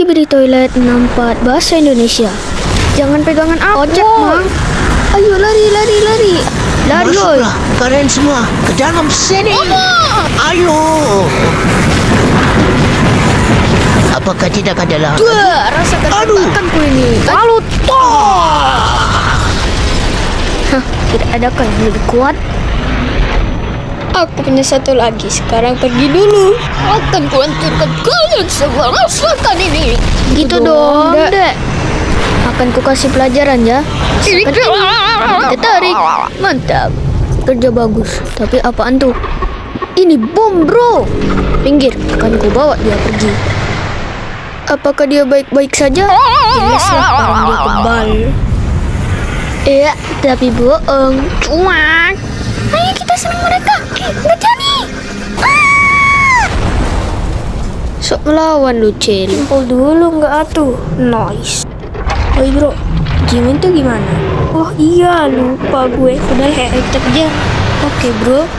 Skibidi Toilet 64 Bahasa Indonesia Jangan pegangan aku Ojek mang Ayo lari lari lari Lari oi Masuklah kalian semua ke dalam sini. Ayo. Apakah tidak ada lah? Wah, rasakan tentakanku ini Lalu toh Hah, tidak adakah yang lebih kuat? Aku punya satu lagi. Sekarang pergi dulu. Akan kuhancurkan kalian semua. Rasakan ini. Gitu dong, dong, Dek. Akan ku kasih pelajaran ya Rasakan ini tarik Mantap Kerja bagus Tapi apaan tuh? Ini bom bro Pinggir Akan ku bawa dia pergi Apakah dia baik-baik saja? Jelaslah orang dia kebal Iya, tapi bohong Cuak Sok melawan lu, Cel Kumpul dulu nggak atuh. Nice. Oi bro, game itu gimana? Oh iya lupa gue. Udah kayak kita aja. Oke bro,